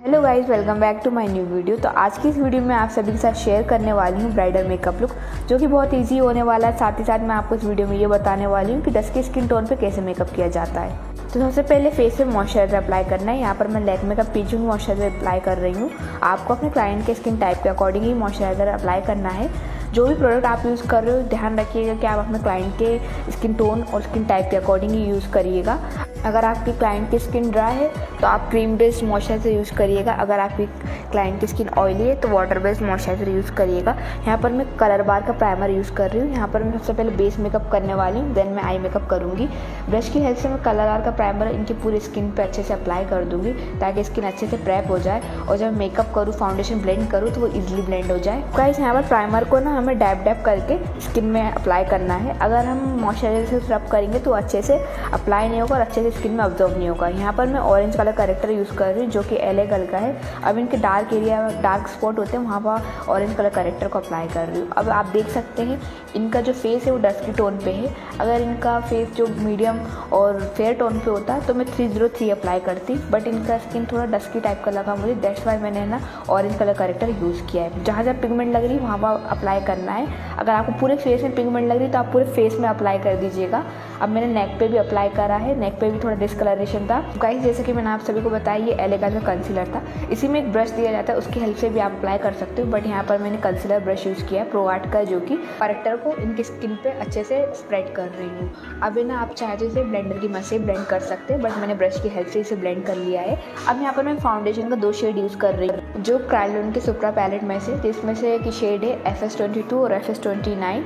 Hello guys welcome back to my new video तो आज की इस वीडियो में आप सभी के साथ शेयर करने वाली हूँ ब्राइडल मेकअप लुक जो कि बहुत इजी होने वाला है। साथ ही साथ मैं आपको इस वीडियो में ये बताने वाली हूँ कि के स्किन टोन पे कैसे मेकअप किया जाता है। तो सबसे पहले फेस पे मॉइस्चराइजर अप्लाई करना है। यहाँ पर मैं लेकमे का पीचिंग मॉइस्चराइजर अप्लाई कर रही हूँ। आपको अपने क्लाइंट के स्किन टाइप के अकॉर्डिंग ही मॉइस्चराइजर अप्लाई करना है। जो भी प्रोडक्ट आप यूज़ कर रहे हो, ध्यान रखिएगा कि आप अपने क्लाइंट के स्किन टोन और स्किन टाइप के अकॉर्डिंग ही यूज़ करिएगा। अगर आपकी क्लाइंट की स्किन ड्राई है तो आप क्रीम बेस्ड मॉइस्चराइजर यूज़ करिएगा। अगर आपकी क्लाइंट की स्किन ऑयली है तो वाटर बेस्ड मॉइस्चराइजर यूज़ करिएगा। यहाँ पर मैं कलर बार का प्राइमर यूज़ कर रही हूँ। यहाँ पर मैं सबसे पहले बेस मेकअप करने वाली हूँ देन मैं आई मेकअप करूँगी। ब्रश की हेल्प से मैं कलर बार का प्राइमर इनकी पूरी स्किन पर अच्छे से अप्लाई कर दूँगी, ताकि स्किन अच्छे से प्रेप हो जाए। और जब मेकअप करूँ फाउंडेशन ब्लेंड करूँ तो वो ईजिली ब्लेंड हो जाए। गाइस यहाँ पर प्राइमर को ना हमें डैप डैप करके स्किन में अप्लाई करना है। अगर हम मॉइस्चराइजर से रब करेंगे तो अच्छे से अप्लाई नहीं होगा और अच्छे से स्किन में ऑब्ज़र्व नहीं होगा। यहाँ पर मैं ऑरेंज कलर करेक्टर यूज़ कर रही हूँ, जो कि एल कलर का है। अब इनके डार्क एरिया डार्क स्पॉट होते हैं, वहाँ पर ऑरेंज कलर करेक्टर को अप्लाई कर रही हूँ। अब आप देख सकते हैं, इनका जो फेस है वो डस्की टोन पे है। अगर इनका फेस जो मीडियम और फेयर टोन पे होता तो मैं थ्री ज़ीरो थ्री अप्लाई करती। बट इनका स्किन थोड़ा डस्की टाइप का लगा मुझे। दैट्स वाई मैंने ना ऑरेंज कलर करेक्टर यूज़ किया है। जहाँ जहाँ पिगमेंट लग रही है, वहाँ पर अप्लाई करना है। अगर आपको पूरे फेस में पिगमेंट लग रही तो आप पूरे फेस में अप्लाई कर दीजिएगा। अब मैंने नेक पे भी अप्लाई करा है। नेक पे भी थोड़ा डिस्कलरेशन था। गाइस जैसे कि मैंने आप सभी को बताया, ये एलेगा का कंसीलर था। इसी में एक ब्रश दिया जाता है, उसकी हेल्प से भी आप अप्लाई कर सकते हो बट यहाँ पर मैंने कंसीलर ब्रश यूज़ किया है प्रो आर्ट का, जो कि करेक्टर को इनकी स्किन पे अच्छे से स्प्रेड कर रही हूँ। अब ना, आप चाहे तो ब्लेंडर की मदद से ब्लेंड कर सकते हैं बट मैंने ब्रश की हेल्प से इसे ब्लेंड कर लिया है। अब यहाँ पर मैं फाउंडेशन का दो शेड यूज़ कर रही हूँ, जो क्राइलोन के सुप्रा पैलेट में से, जिसमें से की शेड है एफ़ एस ट्वेंटी टू और एफ़ एस ट्वेंटी नाइन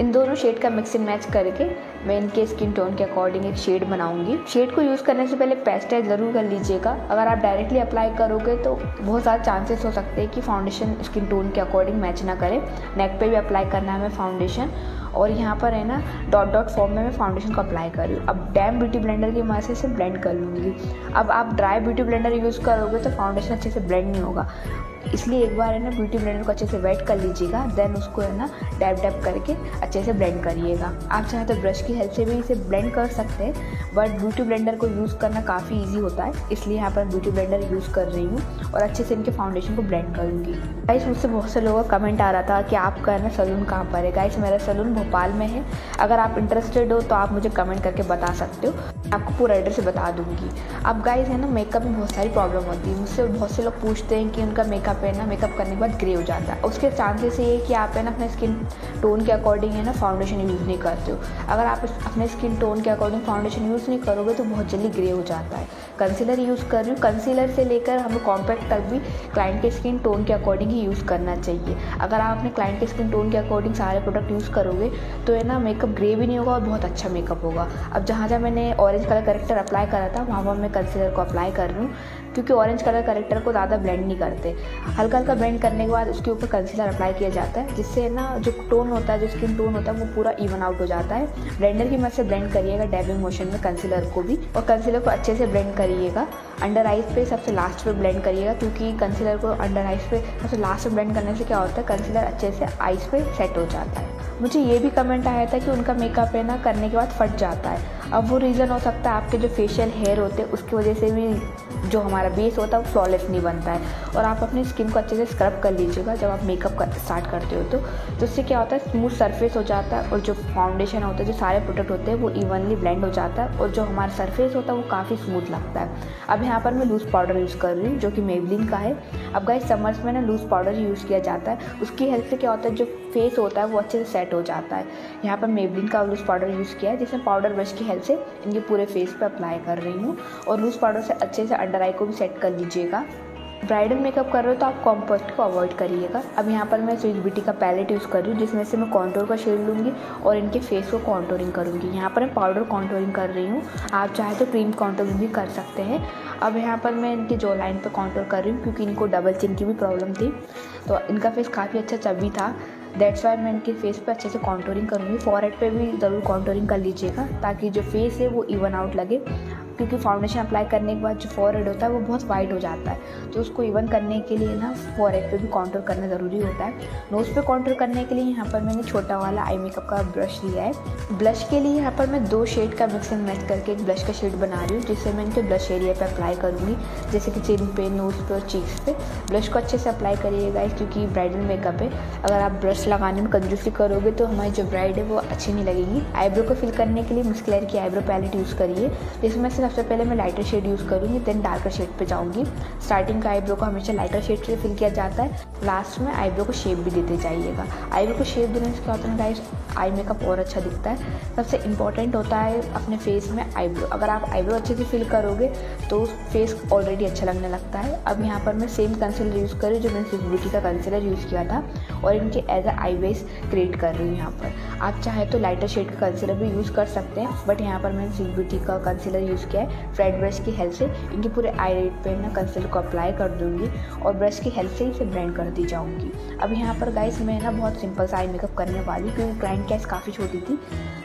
इन दोनों शेड का मिक्स एंड मैच करके मैं इनके स्किन टोन के अकॉर्डिंग एक शेड बनाऊँगी। शेड को यूज़ करने से पहले पेस्टाइज ज़रूर कर लीजिएगा। अगर आप डायरेक्टली अप्लाई करोगे तो बहुत सारे चांसेस हो सकते हैं कि फाउंडेशन स्किन टोन के अकॉर्डिंग मैच ना करे। नेक पे भी अप्लाई करना है हमें फाउंडेशन और यहाँ पर है ना डॉट डॉट फॉर्म में मैं फाउंडेशन को अप्लाई कर रही हूँ। अब डैम ब्यूटी ब्लेंडर की मदद से इसे ब्लेंड कर लूँगी। अब आप ड्राई ब्यूटी ब्लेंडर यूज़ करोगे तो फाउंडेशन अच्छे से ब्लेंड नहीं होगा। इसलिए एक बार है ना ब्यूटी ब्लेंडर को अच्छे से वेट कर लीजिएगा देन उसको है ना डैप डैप करके अच्छे से ब्लेंड करिएगा। आप चाहे तो ब्रश की हेल्प से भी इसे ब्लेंड कर सकते हैं बट ब्यूटी ब्लेंडर को यूज़ करना काफ़ी ईजी होता है। इसलिए यहाँ पर ब्यूटी ब्लेंडर यूज़ कर रही हूँ और अच्छे से इनके फाउंडेशन को ब्लेंड करूँगी। गाइस मुझसे बहुत से लोगों का कमेंट आ रहा था कि आपका है ना सलून कहाँ पर है? गाइस मेरा सलून भोपाल में है। अगर आप इंटरेस्टेड हो तो आप मुझे कमेंट करके बता सकते हो। आपको पूरा एड्रेस बता दूँगी। अब गाइज़ है ना मेकअप में बहुत सारी प्रॉब्लम होती है। मुझसे बहुत से लोग पूछते हैं कि उनका मेकअप है ना मेकअप करने के बाद ग्रे हो जाता है। उसके चांसेस ये है कि आप, है ना, अपने स्किन टोन के अकॉर्डिंग है ना फाउंडेशन यूज़ नहीं करते हो। अगर आप अपने स्किन टोन के अकॉर्डिंग फाउंडेशन यूज़ नहीं करोगे तो बहुत जल्दी ग्रे हो जाता है। कंसीलर यूज़ कर रही हूँ। कंसीलर से लेकर हमें कॉम्पैक्ट तक भी क्लाइंट के स्किन टोन के अकॉर्डिंग ही यूज़ करना चाहिए। अगर आप अपने क्लाइंट के स्किन टोन के अकॉर्डिंग सारे प्रोडक्ट यूज़ करोगे तो है ना मेकअप ग्रे भी नहीं होगा और बहुत अच्छा मेकअप होगा। अब जहाँ जहाँ मैंने ऑरेंज कलर करेक्टर अप्लाई करा था, वहाँ वहाँ मैं कंसीलर को अप्लाई कर रही हूँ, क्योंकि ऑरेंज कलर करेक्टर को ज़्यादा ब्लेंड नहीं करते। हल्का हल्का ब्लेंड करने के बाद उसके ऊपर कंसीलर अप्लाई किया जाता है, जिससे ना, जो टोन होता है, जो स्किन टोन होता है, वो पूरा इवन आउट हो जाता है। ब्लेंडर की मदद से ब्लेंड करिएगा डैबिंग मोशन में कंसीलर को भी, और कंसीलर को अच्छे से ब्लेंड करिएगा। अंडर आइज़ पे सबसे लास्ट पे ब्लेंड करिएगा, क्योंकि कंसीलर को अंडर आइज़ पे सबसे लास्ट पे ब्लेंड करने से क्या होता है कंसीलर अच्छे से आइज़ पे सेट हो जाता है। मुझे ये भी कमेंट आया था कि उनका मेकअप है ना, करने के बाद फट जाता है। अब वो रीज़न हो सकता है आपके जो फेशियल हेयर होते हैं, उसकी वजह से भी जो हमारा बेस होता है, वो फ्लॉलेस नहीं बनता है। और आप अपनी स्किन को अच्छे से स्क्रब कर लीजिएगा जब आप मेकअप कर स्टार्ट करते हो तो। तो उससे क्या होता है स्मूथ सरफेस हो जाता है और जो फाउंडेशन होता है, जो सारे प्रोडक्ट होते हैं, वो इवनली ब्लेंड हो जाता है और जो हमारा सरफेस होता है, वो काफ़ी स्मूथ लगता है। अब यहाँ पर मैं लूज़ पाउडर यूज़ कर रही हूँ, जो कि मेबलिन का है। अब गाइस समर्स में ना लूज़ पाउडर यूज़ किया जाता है। उसकी हेल्प से क्या होता है, जो फेस होता है, वो अच्छे से सेट हो जाता है। यहाँ पर मेबलिन का लूज़ पाउडर यूज़ किया है, जिसमें पाउडर ब्रश की हेल्प से इनके पूरे फेस पर अप्लाई कर रही हूँ। और लूज़ पाउडर से अच्छे से अंडर आई को भी सेट कर लीजिएगा। ब्राइडल मेकअप कर रहे हो तो आप कॉम्पोस्ट को अवॉइड करिएगा। अब यहाँ पर मैं स्विच ब्यूटी का पैलेट यूज़ कर रही हूँ, जिसमें से मैं कॉन्टोर का शेड लूँगी और इनके फेस को कॉन्टोरिंग करूँगी। यहाँ पर मैं पाउडर कॉन्टोरिंग कर रही हूँ। आप चाहे तो क्रीम कॉन्टोरिंग भी कर सकते हैं। अब यहाँ पर मैं इनके जो लाइन पर कॉन्टोर कर रही हूँ, क्योंकि इनको डबल चिन की भी प्रॉब्लम थी तो इनका फेस काफ़ी अच्छा चबी था। दैट्स वाई मैं इनके फेस पे अच्छे से कॉन्टोरिंग करूँगी। फॉरहेड पे भी ज़रूर कॉन्टोरिंग कर लीजिएगा, ताकि जो फेस है वो इवन आउट लगे। क्योंकि फाउंडेशन अप्लाई करने के बाद जो फॉर होता है वो बहुत वाइट हो जाता है। तो उसको इवन करने के लिए ना फॉर पे भी कॉन्टोर करना ज़रूरी होता है। नोज़ पे कॉन्टोर करने के लिए यहाँ पर मैंने छोटा वाला आई मेकअप का ब्रश लिया है। ब्लश के लिए यहाँ पर मैं दो शेड का मिक्स एंड मैच करके एक ब्लश का शेड बना रही हूँ जिससे मैं इनके ब्लश एरिया पर अप्लाई करूँगी। जैसे कि चिन पे नोज़ पे और चीक्स पे। ब्लश को अच्छे से अप्लाई करिएगा क्योंकि ब्राइडल मेकअप है। अगर आप ब्रश लगाने में कंजूसी करोगे तो हमारी जो ब्राइड है वो अच्छी नहीं लगेगी। आईब्रो को फिल करने के लिए मुस्कलर की आईब्रो पैलेट यूज़ करिए। जिसमें से सबसे पहले मैं लाइटर शेड यूज़ करूँगी देन डार्कर शेड पे जाऊँगी। स्टार्टिंग का आईब्रो को हमेशा लाइटर शेड से फिल किया जाता है। लास्ट में आईब्रो को शेप भी देते जाइएगा। आईब्रो को शेप देने से क्या होता है गाइस आई मेकअप और अच्छा दिखता है। सबसे इंपॉर्टेंट होता है अपने फेस में आईब्रो अगर आप आईब्रो अच्छे से फिल करोगे तो फेस ऑलरेडी अच्छा लगने लगता है। अब यहाँ पर मैं सेम कंसीलर यूज़ करूँ जो मैंने सिर्फ़ ब्यूटी का कंसीलर यूज़ किया था और इनके एज अ आई क्रिएट कर रही हूँ यहाँ पर। आप चाहे तो लाइटर शेड का कंसीलर भी यूज़ कर सकते हैं बट यहाँ पर मैंने सिल्क ब्यूटी का कंसीलर यूज़ किया है। फ्रेड ब्रश की हेल्प से इनके पूरे आई रेट पर ना कंसीलर को अप्लाई कर दूँगी और ब्रश की हेल्प से ही इसे ब्लेंड कर दी जाऊँगी। अब यहाँ पर गाइस मैं ना बहुत सिंपल सा आई मेकअप करने वाली क्योंकि क्लाइंट कैस काफ़ी छोटी थी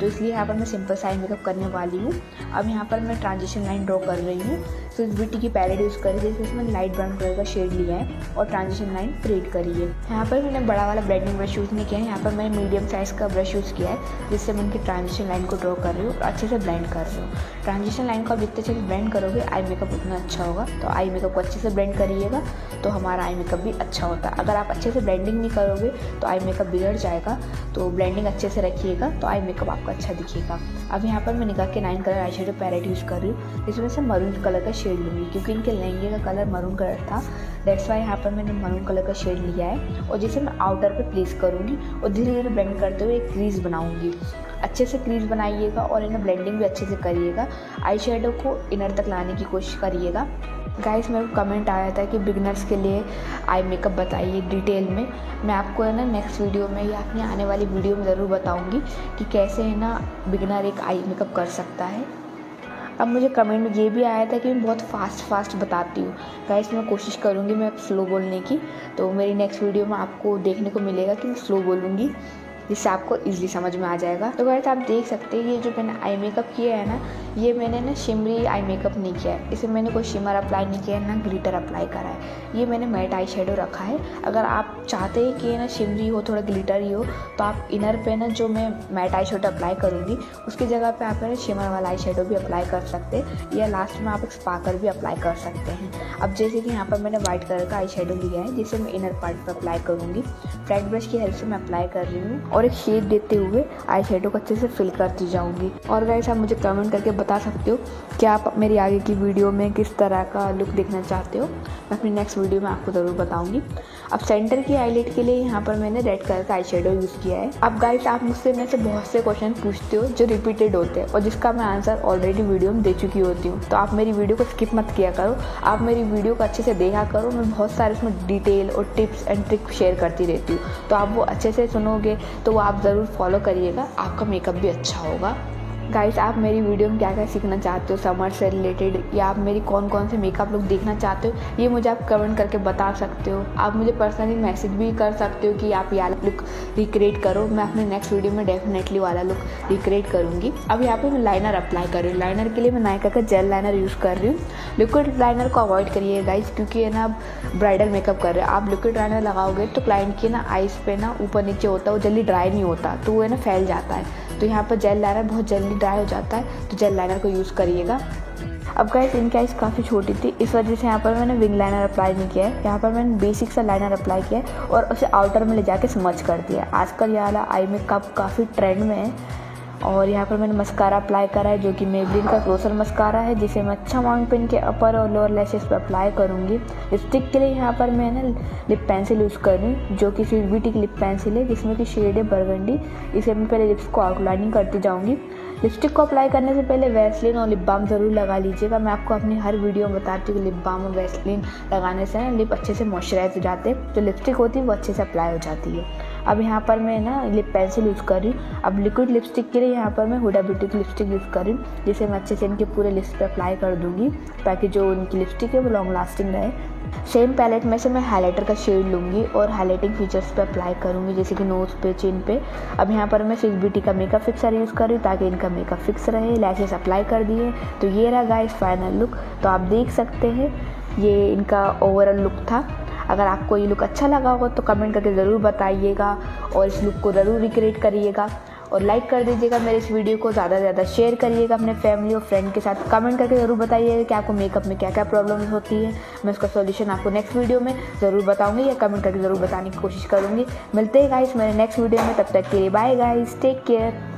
तो इसलिए यहाँ पर मैं सिंपल सा आई मेकअप करने वाली हूँ। अब यहाँ पर मैं ट्रांजिशन लाइन ड्रॉ कर रही हूँ। तो इस ब्यूटी की पैलेट यूज़ करी जैसे इसमें लाइट ब्राउन कलर का शेड लिया है और ट्रांजिशन लाइन क्रिएट करी है। यहाँ पर मैंने बड़ा वाला ब्लेंडिंग ब्रश यूज़ नहीं किया है, यहाँ पर मैंने मीडियम साइज़ का ब्रश यूज़ किया है, जिससे मैं इनकी ट्रांजिशन लाइन को ड्रॉ कर रही हूँ और अच्छे से ब्लेंड कर रही हूँ। ट्रांजिशन लाइन को आप जितने अच्छे से ब्लेंड करोगे आई मेकअप उतना अच्छा होगा। तो आई मेकअप को अच्छे से ब्लेंड करिएगा तो हमारा आई मेकअप भी अच्छा होता है। अगर आप अच्छे से ब्लेंडिंग नहीं करोगे तो आई मेकअप बिगड़ जाएगा तो ब्लेंडिंग अच्छे से रखिएगा तो आई मेकअप आपका अच्छा दिखेगा। अब यहाँ पर मैं निकाह के nine colour eye shadow palette use कर रही हूँ, जिसमें से मरून कलर का शेड लूँगी, क्योंकि इनके लहंगे का कलर मरून कलर था। डेट्स वाई यहाँ पर मैंने मरून कलर का शेड लिया है। और जिसे मैं आउटर पे प्लेस करूँगी, और धीरे धीरे ब्लेंड करते हुए एक क्रीज बनाऊँगी। अच्छे से क्रीज बनाइएगा, और इन्हें ब्लेंडिंग भी अच्छे से करिएगा। आई शेडो को इनर तक लाने की कोशिश करिएगा। गाइस मेरे को कमेंट आया था कि बिगनर्स के लिए आई मेकअप बताइए डिटेल में। मैं आपको है ना नेक्स्ट वीडियो में या अपनी आने वाली वीडियो में ज़रूर बताऊँगी कि कैसे है ना बिगनर एक आई मेकअप कर सकता है। अब मुझे कमेंट में ये भी आया था कि मैं बहुत फास्ट फास्ट बताती हूँ। गाइस मैं कोशिश करूँगी मैं स्लो बोलने की। तो मेरी नेक्स्ट वीडियो में आपको देखने को मिलेगा कि मैं स्लो बोलूँगी। जिससे आपको इजीली समझ में आ जाएगा। तो गाइस आप देख सकते हैं ये जो मैंने आई मेकअप किया है ना ये मैंने ना शिमरी आई मेकअप नहीं किया है। इसे मैंने कोई शिमर अप्लाई नहीं किया है ना ग्लिटर अप्लाई करा है। ये मैंने मैट आई शेडो रखा है। अगर आप चाहते हैं कि ना शिमरी हो, थोड़ा ग्लिटर ही हो तो आप इनर पे ना जो मैं मैट आई शेडो अप्लाई करूँगी, उसकी जगह पे आप ना शिमर वाला आई शेडो भी अप्लाई कर सकते हैं, या लास्ट में आप एक स्पाकर भी अप्लाई कर सकते हैं। अब जैसे कि यहाँ पर मैंने व्हाइट कलर का आई शेडो लिया है, जिसे मैं इनर पार्ट पर अप्लाई करूँगी। फ्रेंड ब्रश की हेल्प से मैं अप्लाई कर रही हूँ, और एक शेड देते हुए आई शेडो को अच्छे से फिल करती जाऊँगी। और गाइस आप मुझे कमेंट करके बता सकते हो कि आप मेरी आगे की वीडियो में किस तरह का लुक देखना चाहते हो। मैं अपनी नेक्स्ट वीडियो में आपको ज़रूर बताऊँगी। अब सेंटर की आईलाइट के लिए यहाँ पर मैंने रेड कलर का आई यूज़ किया है। अब गाइस आप मुझसे में से बहुत से क्वेश्चन पूछते हो जो रिपीटेड होते हैं और जिसका मैं आंसर ऑलरेडी वीडियो में दे चुकी होती हूँ। तो आप मेरी वीडियो को स्किप मत किया करो। आप मेरी वीडियो को अच्छे से देखा करो। मैं बहुत सारे उसमें डिटेल और टिप्स एंड ट्रिक शेयर करती रहती हूँ। तो आप वो अच्छे से सुनोगे तो वो आप ज़रूर फॉलो करिएगा। आपका मेकअप भी अच्छा होगा। गाइस आप मेरी वीडियो में क्या क्या सीखना चाहते हो? समर से रिलेटेड या आप मेरी कौन कौन से मेकअप लुक देखना चाहते हो? ये मुझे आप कमेंट करके बता सकते हो। आप मुझे पर्सनली मैसेज भी कर सकते हो कि आप ये लुक रिक्रिएट करो। मैं अपने नेक्स्ट वीडियो में डेफिनेटली वाला लुक रिक्रिएट करूँगी। अब यहाँ पर मैं लाइनर अप्लाई कर रही हूँ। लाइनर के लिए मैं नायका का जेल लाइनर यूज़ कर रही हूँ। लिक्विड लाइनर को अवॉइड करिए गाइस क्योंकि है ना ब्राइडल मेकअप कर रहे हो। आप लिक्विड लाइनर लगाओगे तो क्लाइंट की ना आइस पे ना ऊपर नीचे होता है, वो जल्दी ड्राई नहीं होता तो वो है ना फैल जाता है। तो यहाँ पर जेल लाइनर बहुत जल्दी ड्राई हो जाता है तो जेल लाइनर को यूज़ करिएगा। अब गाइस इनकी आइज़ काफ़ी छोटी थी, इस वजह से यहाँ पर मैंने विंग लाइनर अप्लाई नहीं किया है। यहाँ पर मैंने बेसिक सा लाइनर अप्लाई किया है और उसे आउटर में ले जाके समझ कर दिया आजकल ये वाला आई मेकअप काफ़ी ट्रेंड में है और यहाँ पर मैंने मस्कारा अप्लाई करा है, जो कि मेबलिन का क्लोसर मस्कारा है, जिसे मैं अच्छा माउंट पेन के अपर और लोअर लैशेस पर अप्लाई करूँगी। लिपस्टिक के लिए यहाँ पर मैंने लिप पेंसिल यूज़ कर रही जो कि सी की लिप पेंसिल है, जिसमें कि शेड है बरगंडी। इसे मैं पहले लिप्स को आउटलाइनिंग करती जाऊँगी। लिपस्टिक को अप्लाई करने से पहले वैसलिन और लिप बाम ज़रूर लगा लीजिएगा। मैं आपको अपनी हर वीडियो में बताती हूँ कि लिप बाम और वैसलिन लगाने से लिप अच्छे से मॉइस्चराइज हो जाते हैं। जो लिपस्टिक होती है वो अच्छे से अप्लाई हो जाती है। अब यहाँ पर मैं ना लिप पेंसिल यूज़ कर रही हूँ। अब लिक्विड लिपस्टिक के लिए यहाँ पर मैं हुडा ब्यूटी की लिपस्टिक यूज़ कर रही हूँ, जिसे मैं अच्छे से इनके पूरे लिप्स पे अप्लाई कर दूँगी, ताकि जो उनकी लिपस्टिक है वो लॉन्ग लास्टिंग रहे। सेम पैलेट में से मैं हाइलाइटर का शेड लूँगी और हाईलाइटिंग फीचर्स पे अप्लाई करूँगी, जैसे कि नोज़ पे चिन पे। अब यहाँ पर मैं सिक्स ब्यूटी का मेकअप फिक्सर यूज़ कर रही हूँ, ताकि इनका मेकअप फिक्स रहे लैशेस अप्लाई कर दिए। तो ये रहा गाइस फाइनल लुक तो आप देख सकते हैं, ये इनका ओवरऑल लुक था। अगर आपको ये लुक अच्छा लगा होगा तो कमेंट करके ज़रूर बताइएगा और इस लुक को ज़रूर रिक्रिएट करिएगा। और लाइक कर दीजिएगा मेरे इस वीडियो को, ज़्यादा से ज़्यादा शेयर करिएगा अपने फैमिली और फ्रेंड के साथ। कमेंट करके ज़रूर बताइएगा कि आपको मेकअप में क्या क्या प्रॉब्लम होती है। मैं उसका सोल्यूशन आपको नेक्स्ट वीडियो में ज़रूर बताऊँगी या कमेंट करके ज़रूर बताने की कोशिश करूँगी। मिलते हैं गाइस मेरे नेक्स्ट वीडियो में, तब तक के लिए बाय गाइस टेक केयर